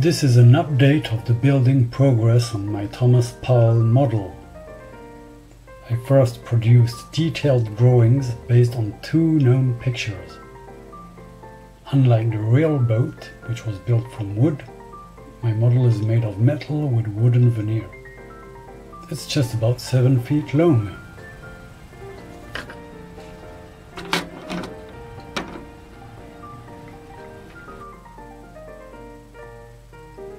This is an update of the building progress on my Thomas Powell model. I first produced detailed drawings based on two known pictures. Unlike the real boat, which was built from wood, my model is made of metal with wooden veneer. It's just about 7 feet long.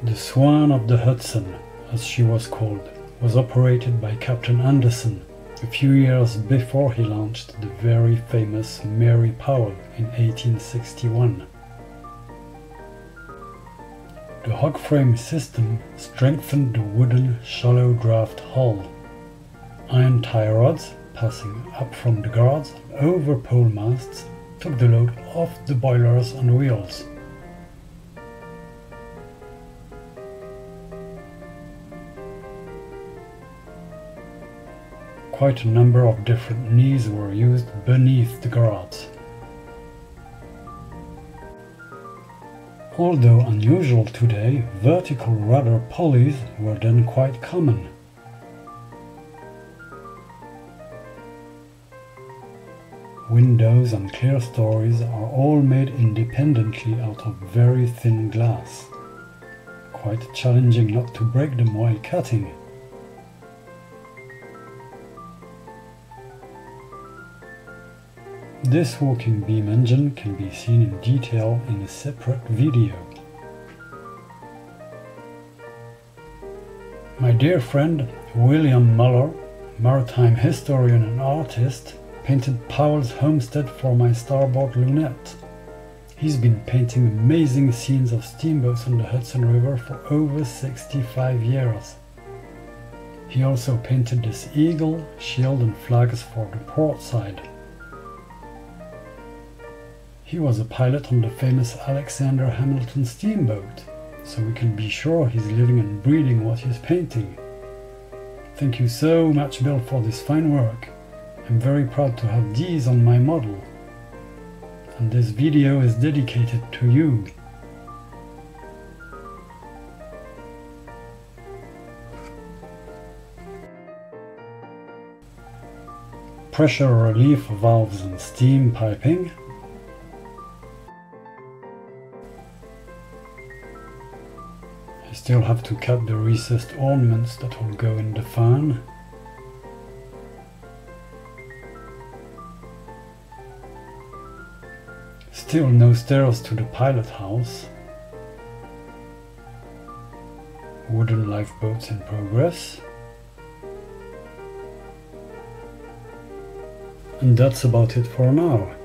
The Swan of the Hudson, as she was called, was operated by Captain Anderson a few years before he launched the very famous Mary Powell in 1861. The hog frame system strengthened the wooden shallow draft hull. Iron tie rods passing up from the guards over pole masts took the load off the boilers and wheels. Quite a number of different knees were used beneath the guards. Although unusual today, vertical rudder pulleys were then quite common. Windows and clear stories are all made independently out of very thin glass. Quite challenging not to break them while cutting. This walking beam engine can be seen in detail in a separate video. My dear friend William Muller, maritime historian and artist, painted Powell's homestead for my starboard lunette. He's been painting amazing scenes of steamboats on the Hudson River for over 65 years. He also painted this eagle, shield and flags for the port side. He was a pilot on the famous Alexander Hamilton steamboat, so we can be sure he's living and breathing what he's painting. Thank you so much Bill for this fine work. I'm very proud to have these on my model. And this video is dedicated to you. Pressure relief valves and steam piping Still have to cut the recessed ornaments that will go in the fan. Still no stairs to the pilot house. Wooden lifeboats in progress. And that's about it for now.